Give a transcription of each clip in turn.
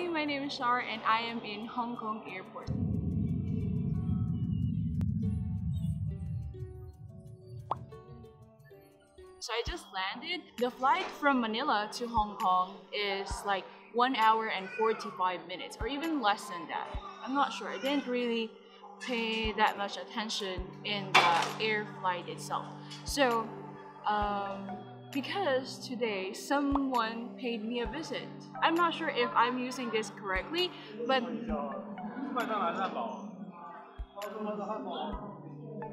Hi, my name is Char and I am in Hong Kong airport. So I just landed. The flight from Manila to Hong Kong is like 1 hour and 45 minutes or even less than that. I'm not sure. I didn't really pay that much attention in the air flight itself. So um, because today someone paid me a visit. I'm not sure if I'm using this correctly, but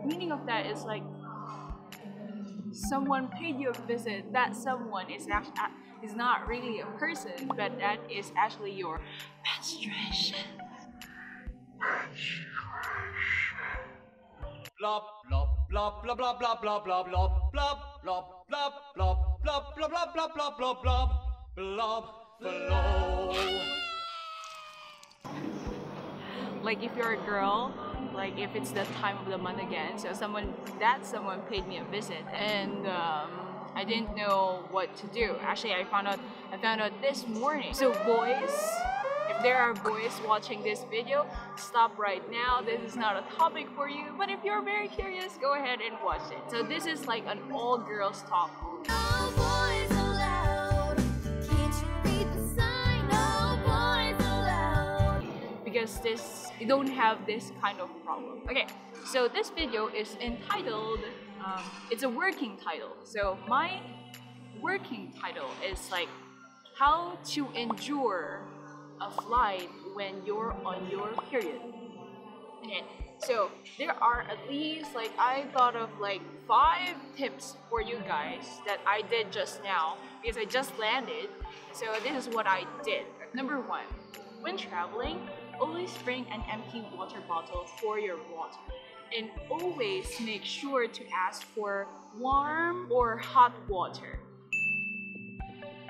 meaning of that is like someone paid you a visit. That someone is actually is not really a person, but that is actually your menstruation. Blop blop blop blop blop blop blop blop blop blop blop blop blop blop blop blop blop blop blop blop blow. Like if you're a girl, like if it's the time of the month again, so someone that someone paid me a visit and um, I didn't know what to do. Actually, I found out I found out this morning. So boys, there are boys watching this video, stop right now. This is not a topic for you, but if you're very curious, go ahead and watch it. So this is like an all girls talk movie. No boys allowed. Can't you read the sign? No boys allowed. because this you don't have this kind of problem. Okay, so this video is entitled. Um, it's a working title. So my working title is like how to endure a flight when you're on your period. Okay, so there are at least like I thought of like five tips for you guys that I did just now because I just landed. So this is what I did. Number one, when traveling, always bring an empty water bottle for your water. And always make sure to ask for warm or hot water.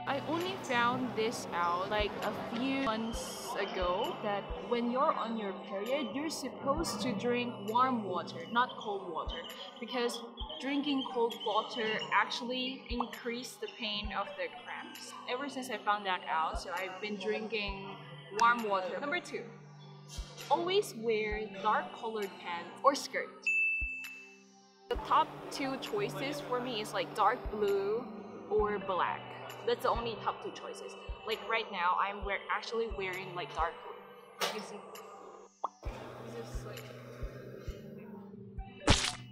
I only found this out like a few months ago that when you're on your period, you're supposed to drink warm water, not cold water, because drinking cold water actually increase the pain of the cramps. Ever since I found that out, so I've been drinking warm water. Number two, always wear dark colored pants or skirt. The top two choices for me is like dark blue or black. That's the only top two choices. Like right now, I'm wear actually wearing like dark blue. You see?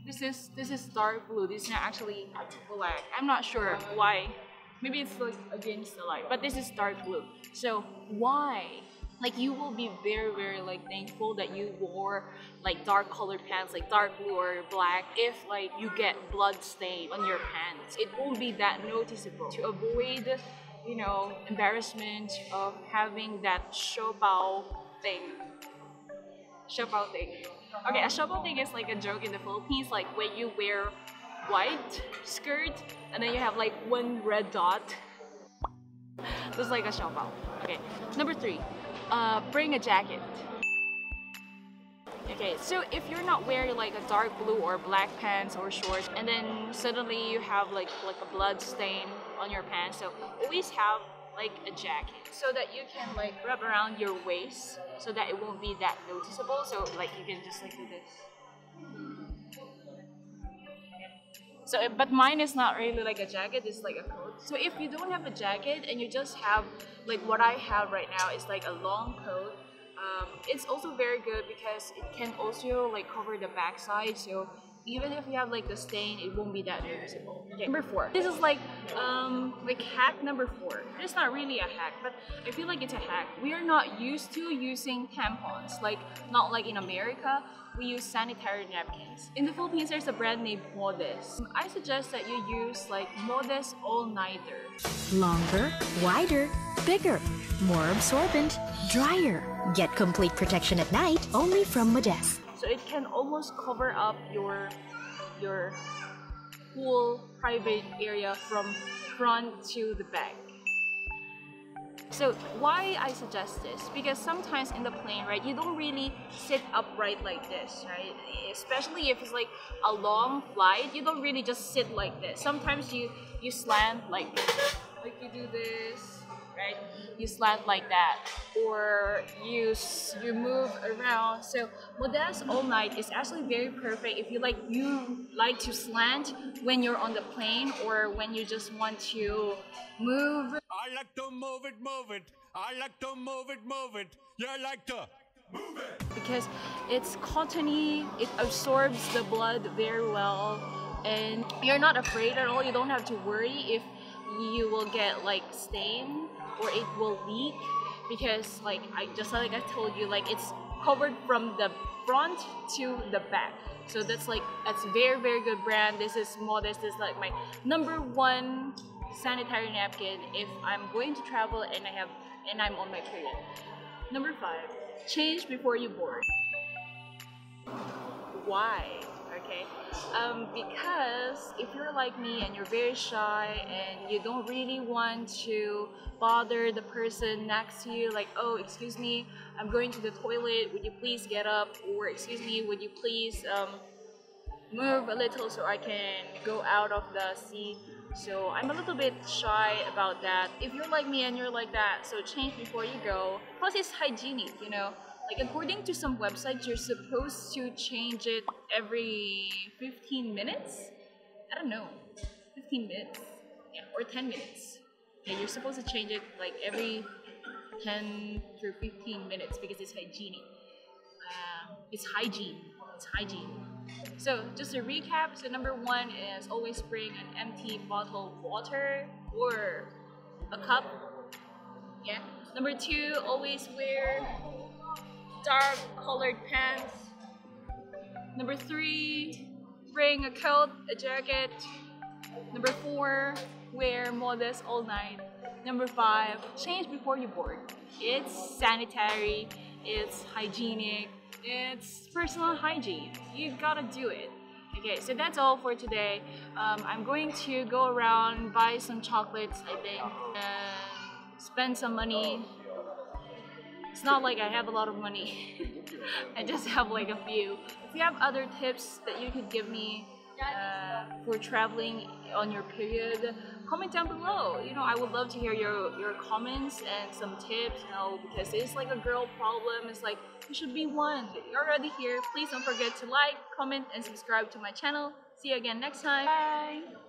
This is this is this is dark blue. This is not actually black. I'm not sure why. Maybe it's like against the light, but this is dark blue. So why? Like you will be very very like thankful that you wore like dark colored pants, like dark blue or black. If like you get blood stain on your pants, it won't be that noticeable. To avoid, you know, embarrassment of having that shopao thing. Shopao thing. Okay, a shopao thing is like a joke in the Philippines, like when you wear white skirt and then you have like one red dot. That's like a shopao. Okay, number three, uh, bring a jacket. Okay, so if you're not wearing like a dark blue or black pants or shorts, and then suddenly you have like like a blood stain on your pants, so always have like a jacket so that you can like wrap around your waist so that it won't be that noticeable. So like you can just like do this. So, but mine is not really like a jacket, it's like a coat. So if you don't have a jacket and you just have like what I have right now is like a long coat, um, it's also very good because it can also like cover the backside. So even if you have like the stain, it won't be that noticeable. Okay, number four. This is like um like hack number four. It's not really a hack, but I feel like it's a hack. We are not used to using tampons, like not like in America. We use sanitary napkins. In the Philippines, there's a brand named Modess. I suggest that you use like Modess All Nighter. Longer, wider, bigger, more absorbent, drier. Get complete protection at night only from Modess. so it can almost cover up your your whole private area from front to the back so why i suggest this? Because sometimes in the plane right you don't really sit upright like this right? Especially if it's like a long flight you don't really just sit like this. Sometimes you you slant like this like you do this right? You slant like that, or you you move around. So Modess All Night is actually very perfect if you like you like to slant when you're on the plane or when you just want to move I like to move it, move it. I like to move it, move it. You like to because it's cottony, it absorbs the blood very well, and you're not afraid at all. You don't have to worry if you will get like stain or it will leak because like I just like I told you, like it's covered from the front to the back. So that's like that's very very good brand. This is modess. This is like my number one sanitary napkin if I'm going to travel and I have and I'm on my period. Number five, change before you board. Why? Okay. Um, because if you're like me and you're very shy and you don't really want to bother the person next to you, like, oh, excuse me, I'm going to the toilet, would you please get up? Or, excuse me, would you please um, move a little so I can go out of the seat. So I'm a little bit shy about that. If you're like me and you're like that, so change before you go. Plus, it's hygienic, you know. Like according to some websites, you're supposed to change it every 15 minutes. I don't know, 15 minutes, yeah, or 10 minutes. Yeah, you're supposed to change it like every 10 through 15 minutes because it's hygienic. Uh, it's hygiene. It's hygiene. So just to recap, so number one is always bring an empty bottle of water or a cup. Yeah. Number two, always wear dark colored pants. Number three, bring a coat, a jacket. Number four, wear modess all night. Number five, change before you board. It's sanitary, it's hygienic, it's personal hygiene. You gotta do it. Okay, so that's all for today. Um, I'm going to go around, buy some chocolates, I think, and spend some money. It's not like I have a lot of money. I just have like a few. If you have other tips that you could give me uh, for traveling on your period, comment down below. You know, I would love to hear your, your comments and some tips, you know, because it's like a girl problem. It's like, you should be one. You're already here. Please don't forget to like, comment, and subscribe to my channel. See you again next time. Bye!